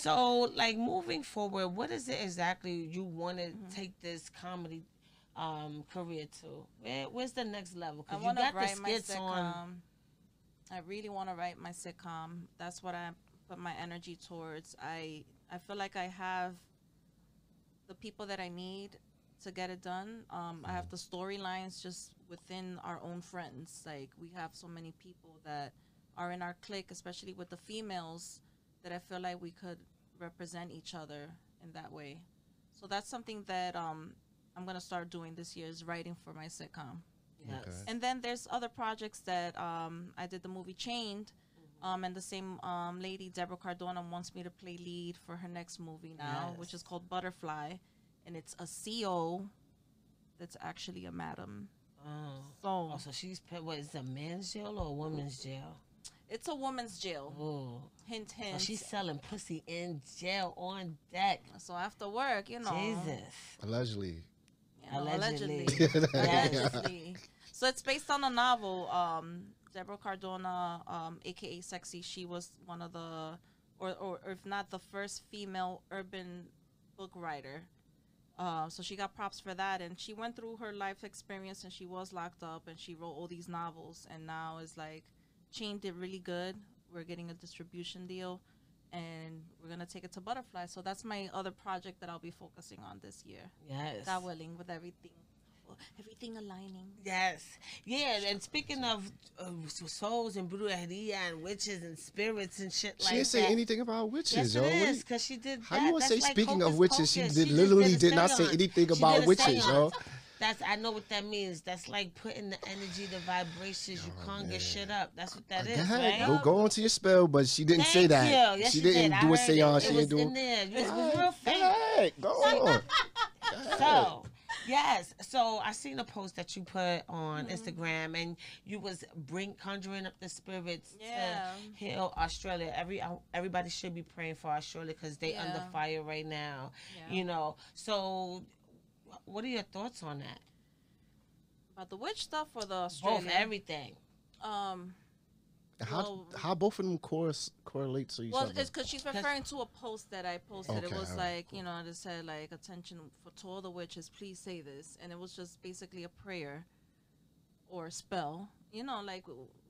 So, like moving forward, what is it exactly you want to Mm-hmm. take this comedy um, career to? Where, where's the next level? I Because you got the write my skits on. sitcom. I really want to write my sitcom. That's what I put my energy towards. I I feel like I have the people that I need to get it done. Um, I have the storylines just within our own friends. Like we have so many people that are in our clique, especially with the females, that I feel like we could represent each other in that way. So that's something that um, I'm gonna start doing this year is writing for my sitcom. Yes. Okay. And then there's other projects that um, I did the movie Chained, um, and the same um, lady Deborah Cardona wants me to play lead for her next movie now, which is called Butterfly, and it's a CO that's actually a madam. Oh. So Oh, so she's what is it, a man's jail or a woman's jail? It's a woman's jail. Oh, Hint, hint. she's selling pussy in jail on deck. so after work, you know, Jesus. Allegedly. you know, Allegedly. allegedly, allegedly. So it's based on a novel. Um, Deborah Cardona, um, aka Sexy, she was one of the, or, or, or if not the first female urban book writer. Uh, so she got props for that, and she went through her life experience, and she was locked up, and she wrote all these novels, and now is like, Chain did really good. We're getting a distribution deal, and we're gonna take it to Butterfly. So that's my other project that I'll be focusing on this year. Yes. God willing, with everything, everything aligning. Yes. Yeah, and speaking of uh, souls and brujeria and witches and spirits and shit She like didn't say that. anything about witches, Yes, yo. it What is, do you- because she did How that. you gonna say That's like speaking of hocus witches? She did just literally a did not say anything She about witches, yo. Seance. That's I know what that means. That's like putting the energy, the vibrations. You Oh, conjure man. shit up. That's what that Go is, right? go go on to your spell, but she didn't say that. You. Yes, she you didn't did. Do a seance. She didn't do. in there. It was, was real Go faint. go on. So, yes. So I seen a post that you put on Mm-hmm. Instagram, and you was bring conjuring up the spirits Yeah. to heal Australia. Every uh, everybody should be praying for Australia because they under fire right now. Yeah. You know. So, what are your thoughts on that? About the witch stuff or the Australia? Both, everything. Um, How Well- how both of them course correlate to each well, other? it's because she's referring to a post that I posted. it was alright, like, you know, it said like, attention for to all the witches, please say this, and it was just basically a prayer or a spell. You know, like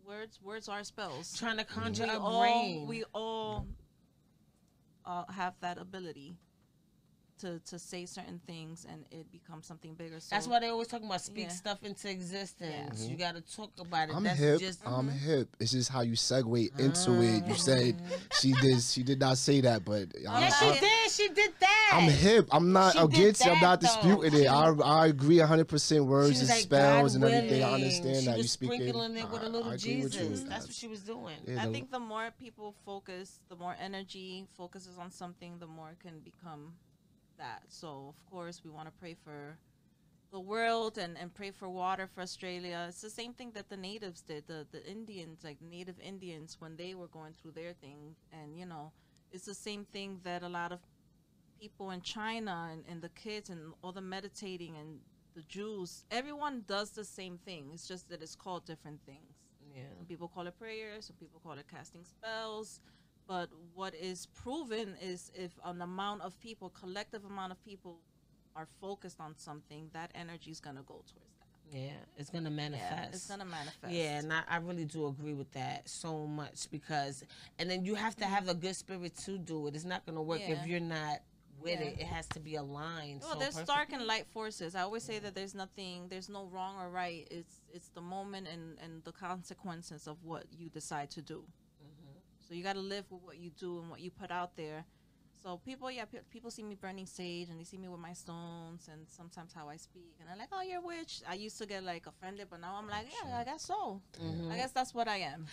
words. Words are spells. Trying to conjure we a all brain. we all uh, have that ability to to say certain things and it becomes something bigger. So That's why they always talk about speak Yeah. stuff into existence. Yeah. You got to talk about it. I'm That's hip. just I'm Mm-hmm. hip. It's just how you segue into it. You said she did. She did not say that, but I'm, Yeah, she I'm, did. She did that. I'm hip. I'm not She against it. I'm not disputing She it. I, I agree 100 percent. Words and like, spells God and everything. I willing. understand she that you was speaking. sprinkling it with a I- little I agree with you. Jesus. That's what she was doing. Yeah, I think the more people focus, the more energy focuses on something, the more it can become that. So of course we want to pray for the world and, and pray for water for Australia. It's the same thing that the natives did, the the Indians, like native Indians when they were going through their thing and you know, it's the same thing that a lot of people in China and, and the kids and all the meditating and the Jews, everyone does the same thing. It's just that it's called different things. Yeah. Some people call it prayer, some people call it casting spells. But what is proven is if an amount of people, collective amount of people, are focused on something, that energy is gonna go towards that. Yeah, it's gonna manifest. Yeah, it's gonna manifest. Yeah, and I, I really do agree with that so much because, and then you have to have a good spirit to do it. It's not gonna work Yeah. if you're not with Yeah. it. It has to be aligned. Well, so there's dark and light forces. I always say that there's nothing, there's no wrong or right. It's it's the moment and and the consequences of what you decide to do. So you got to live with what you do and what you put out there. So people, yeah, pe- people see me burning sage and they see me with my stones and sometimes how I speak and they're like, "Oh, you're a witch." I used to get like offended, but now I'm like, oh, "Yeah, I guess so. Mm-hmm. I guess that's what I am."